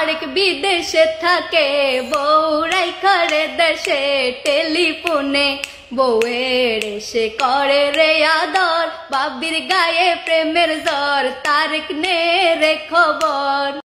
তারেক বিদেশে থাকে বউরাই করে দেশে টেলিফোনে বউয়ের এসে করে রে আদর বাবির গায়ে প্রেমের জ্বর তারেক নে রে খবর